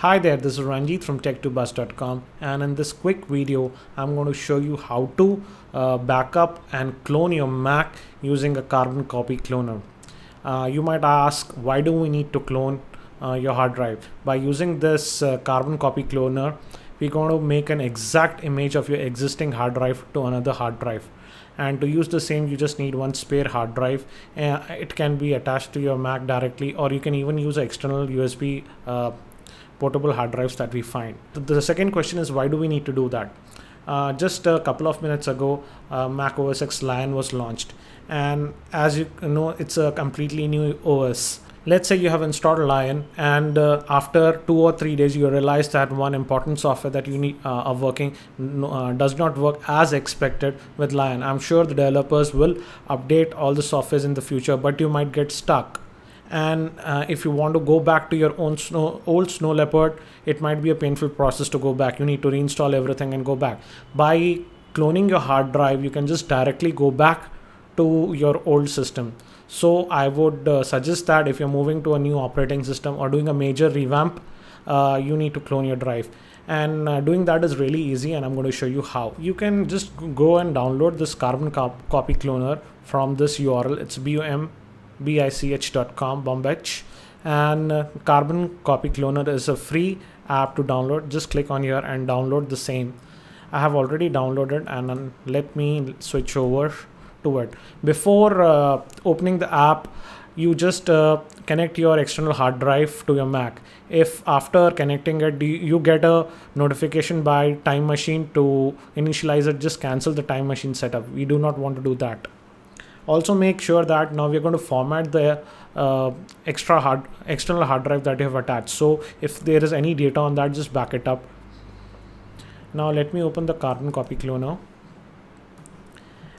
Hi there, this is Ranjit from tech2buzz.com and in this quick video I'm going to show you how to uh, backup and clone your Mac using a carbon copy cloner. Uh, you might ask why do we need to clone uh, your hard drive? By using this uh, carbon copy cloner we're going to make an exact image of your existing hard drive to another hard drive and to use the same you just need one spare hard drive uh, it can be attached to your mac directly or you can even use an external usb uh, portable hard drives that we find. The second question is why do we need to do that? Uh, just a couple of minutes ago, uh, Mac OS X Lion was launched, and as you know, it's a completely new OS. Let's say you have installed Lion, and uh, after two or three days, you realize that one important software that you need uh, are working uh, does not work as expected with Lion. I'm sure the developers will update all the softwares in the future, but you might get stuck and uh, if you want to go back to your own snow, old snow leopard it might be a painful process to go back. You need to reinstall everything and go back. By cloning your hard drive you can just directly go back to your old system. So i would uh, suggest that if you're moving to a new operating system or doing a major revamp uh, you need to clone your drive. And uh, doing that is really easy and i'm going to show you how. You can just go and download this carbon cop copy cloner from this url it's bum bich.com bombich and uh, carbon copy cloner is a free app to download. Just click on here and download the same. I have already downloaded and let me switch over to it. Before uh, opening the app you just uh, connect your external hard drive to your mac. If after connecting it you get a notification by time machine to initialize it just cancel the time machine setup. We do not want to do that also make sure that now we're going to format the uh, extra hard external hard drive that you have attached. So if there is any data on that just back it up. Now let me open the carbon copy cloner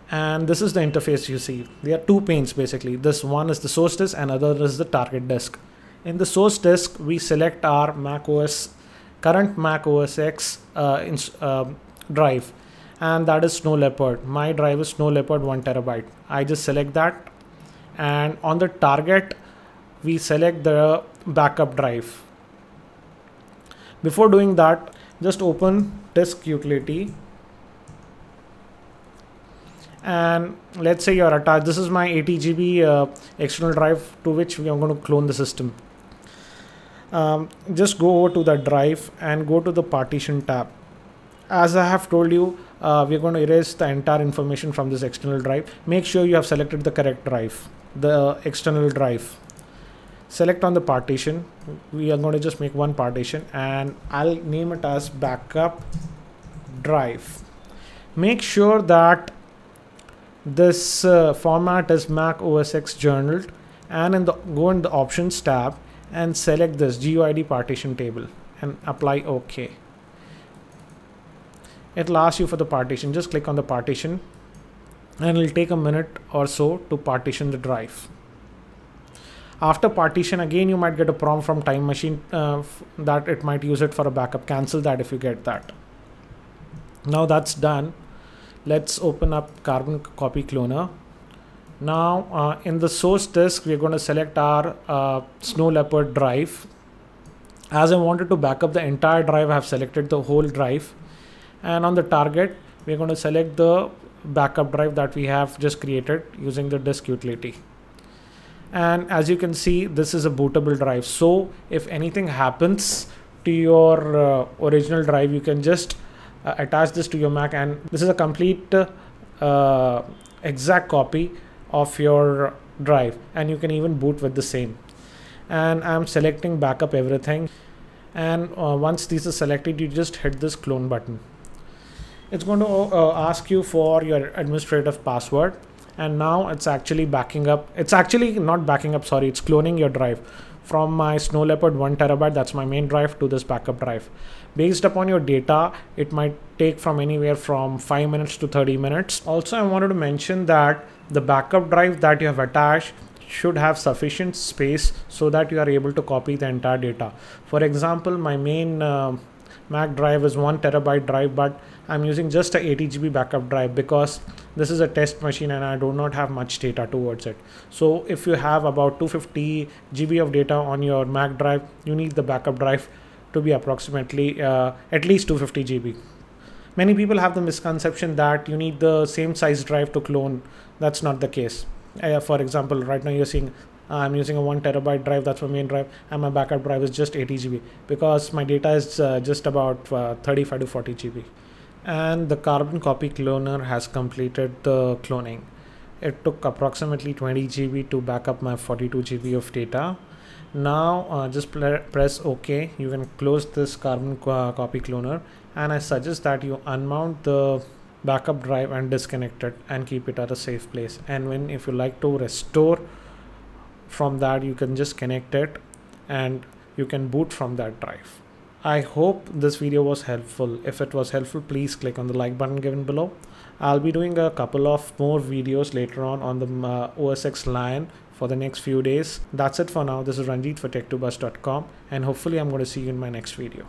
and this is the interface you see. There are two panes basically. This one is the source disk and other is the target disk. In the source disk we select our mac os current mac os x uh, uh, drive and that is Snow Leopard. My drive is Snow Leopard 1 terabyte. I just select that and on the target we select the backup drive. Before doing that just open disk utility and let's say you're attached this is my 80 GB uh, external drive to which we are going to clone the system. Um, just go over to the drive and go to the partition tab as I have told you uh, we're going to erase the entire information from this external drive. Make sure you have selected the correct drive the external drive. Select on the partition. We are going to just make one partition and I'll name it as backup drive. Make sure that this uh, format is Mac OS X journaled and in the go in the options tab and select this GUID partition table and apply OK it'll ask you for the partition. Just click on the partition and it'll take a minute or so to partition the drive. After partition again you might get a prompt from time machine uh, that it might use it for a backup. Cancel that if you get that. Now that's done. Let's open up carbon copy cloner. Now uh, in the source disk we're going to select our uh, snow leopard drive. As I wanted to back up the entire drive I have selected the whole drive and on the target we're going to select the backup drive that we have just created using the disk utility. And as you can see this is a bootable drive. So if anything happens to your uh, original drive you can just uh, attach this to your mac. And this is a complete uh, exact copy of your drive. And you can even boot with the same. And i'm selecting backup everything. And uh, once this is selected you just hit this clone button it's going to uh, ask you for your administrative password. And now it's actually backing up it's actually not backing up sorry it's cloning your drive. From my snow leopard 1 terabyte that's my main drive to this backup drive. Based upon your data it might take from anywhere from 5 minutes to 30 minutes. Also i wanted to mention that the backup drive that you have attached should have sufficient space so that you are able to copy the entire data. For example my main uh, Mac drive is one terabyte drive, but I'm using just a 80 GB backup drive because this is a test machine and I do not have much data towards it. So if you have about 250 GB of data on your Mac drive, you need the backup drive to be approximately uh, at least 250 GB. Many people have the misconception that you need the same size drive to clone. That's not the case. Uh, for example, right now you're seeing I'm using a one terabyte drive that's my main drive and my backup drive is just 80 GB because my data is uh, just about uh, 35 to 40 GB and the carbon copy cloner has completed the cloning. It took approximately 20 GB to back up my 42 GB of data. Now uh, just press ok. You can close this carbon co copy cloner and I suggest that you unmount the backup drive and disconnect it and keep it at a safe place. And when if you like to restore from that you can just connect it and you can boot from that drive I hope this video was helpful. If it was helpful, please click on the like button given below. I'll be doing a couple of more videos later on on the uh, OS X Lion for the next few days. That's it for now. This is Ranjit for tech2buzz.com and hopefully I'm going to see you in my next video.